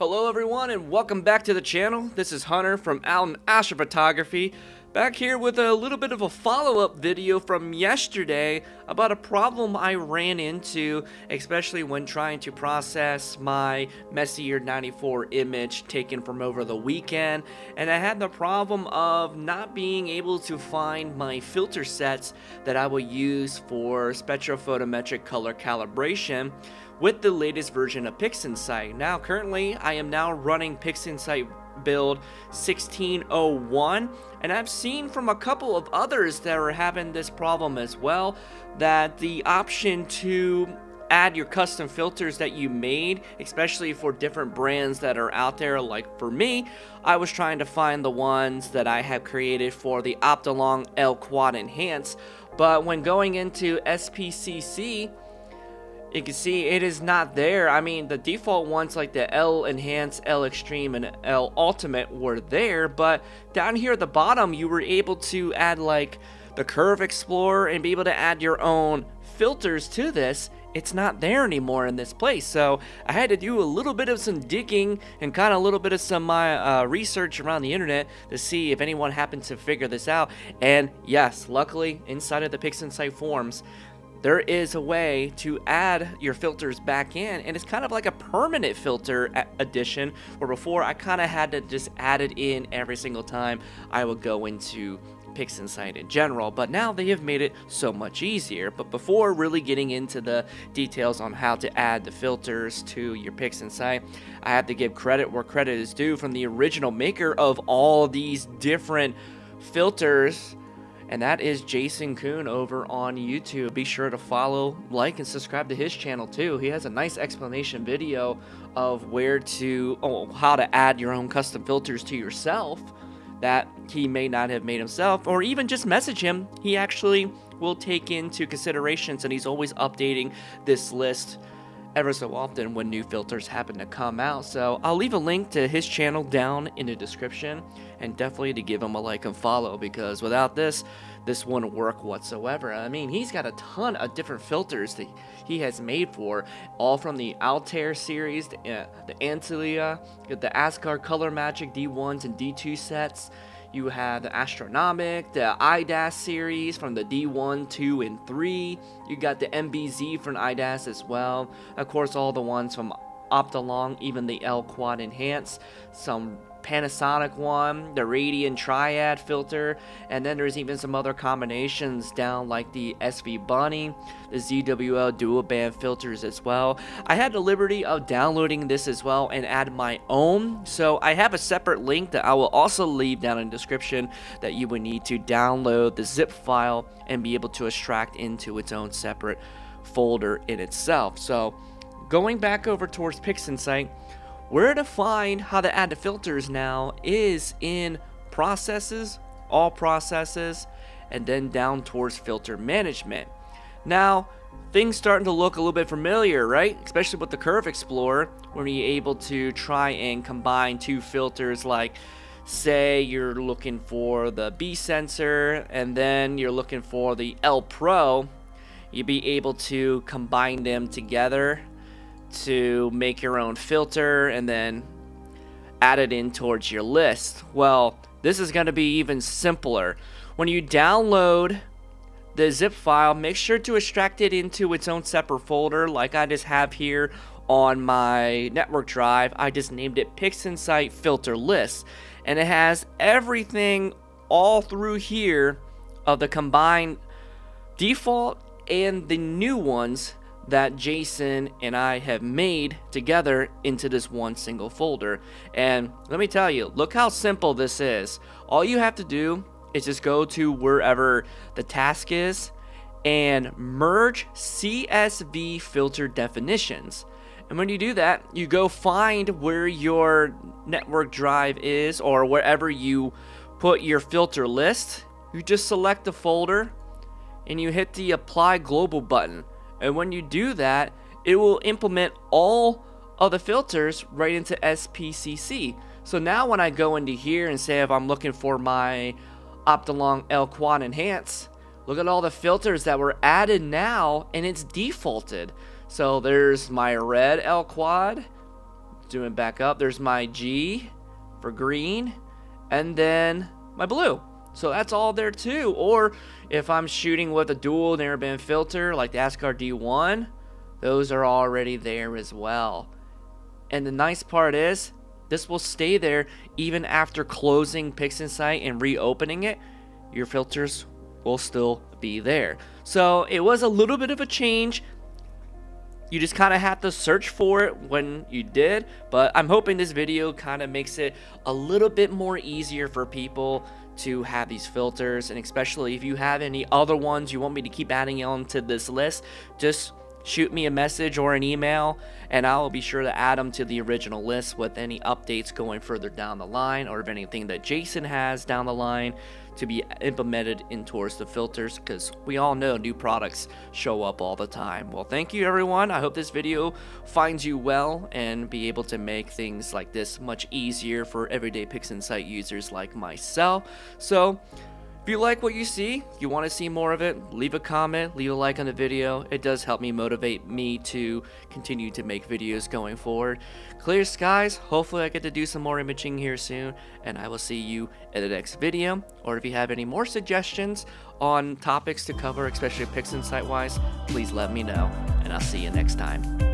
Hello everyone and welcome back to the channel. This is Hunter from Outten Astrophotography. Back here with a little bit of a follow-up video from yesterday about a problem I ran into, especially when trying to process my Messier 94 image taken from over the weekend. And I had the problem of not being able to find my filter sets that I will use for spectrophotometric color calibration with the latest version of PixInsight. Now currently I am now running PixInsight build 1601 and I've seen from a couple of others that are having this problem as well that the option to add your custom filters that you made, especially for different brands that are out there. Like for me, I was trying to find the ones that I have created for the Optolong L Quad Enhance, but when going into SPCC, you can see it is not there. I mean, the default ones like the L Enhance, L Extreme, and L Ultimate were there, but down here at the bottom, you were able to add like the Curve Explorer and be able to add your own filters to this. It's not there anymore in this place, so I had to do a little bit of some digging and kind of a little bit of some my uh, research around the internet to see if anyone happened to figure this out. And yes, luckily, inside of the PixInsight forums, there is a way to add your filters back in and it's kind of like a permanent filter addition where before I kind of had to just add it in every single time I would go into PixInsight in general, but now they have made it so much easier. But before really getting into the details on how to add the filters to your PixInsight, I have to give credit where credit is due from the original maker of all these different filters and that is Jason Coons over on YouTube. Be sure to follow, like, and subscribe to his channel too. He has a nice explanation video of where to, oh, how to add your own custom filters to yourself that he may not have made himself, or even just message him. He actually will take into considerations, and he's always updating this list ever so often when new filters happen to come out. So I'll leave a link to his channel down in the description and definitely to give him a like and follow because without this, this wouldn't work whatsoever. I mean, he's got a ton of different filters that he has made for, all from the Altair series, the, uh, the Antlia, the Askar Color Magic D1s and D2 sets, you have the Astronomik, the IDAS series from the D1, 2, and 3. You got the NBZ from IDAS as well. Of course, all the ones from Optolong, even the L Quad Enhance. Some Panasonic one, the Radian Triad filter, and then there's even some other combinations down like the SVBONY, the ZWO dual band filters as well. I had the liberty of downloading this as well and add my own, so I have a separate link that I will also leave down in the description that you would need to download the zip file and be able to extract into its own separate folder in itself. So going back over towards PixInsight, where to find how to add the filters now is in processes, all processes, and then down towards filter management. Now, things starting to look a little bit familiar, right? Especially with the Curve Explorer, when you're able to try and combine two filters like say you're looking for the B sensor and then you're looking for the L Pro, you'd be able to combine them together to make your own filter and then add it in towards your list. Well, this is going to be even simpler. When you download the zip file, make sure to extract it into its own separate folder like I just have here on my network drive. I just named it PixInsight Filter List. And it has everything all through here of the combined default and the new ones that Jason and I have made together into this one single folder. And let me tell you, look how simple this is. All you have to do is just go to wherever the task is and merge CSV filter definitions. And when you do that, you go find where your network drive is or wherever you put your filter list. You just select the folder and you hit the apply global button. And when you do that, it will implement all of the filters right into SPCC. So now when I go into here and say if I'm looking for my Optolong L Quad Enhance, look at all the filters that were added now and it's defaulted. So there's my red L Quad, zoom it back up. There's my G for green, and then my blue. So that's all there too. Or if I'm shooting with a dual narrowband filter like the Askar D1, those are already there as well. And the nice part is, this will stay there even after closing PixInsight and reopening it. Your filters will still be there. So it was a little bit of a change. You just kind of have to search for it when you did, but I'm hoping this video kind of makes it a little bit more easier for people to have these filters, and especially if you have any other ones you want me to keep adding on to this list, just shoot me a message or an email and I'll be sure to add them to the original list with any updates going further down the line or if anything that Jason has down the line to be implemented in towards the filters because we all know new products show up all the time. Well, thank you everyone. I hope this video finds you well and be able to make things like this much easier for everyday PixInsight users like myself. So, if you like what you see, you want to see more of it, leave a comment, leave a like on the video. It does help me motivate me to continue to make videos going forward. Clear skies, hopefully I get to do some more imaging here soon, and I will see you in the next video. Or if you have any more suggestions on topics to cover, especially PixInsight wise, please let me know, and I'll see you next time.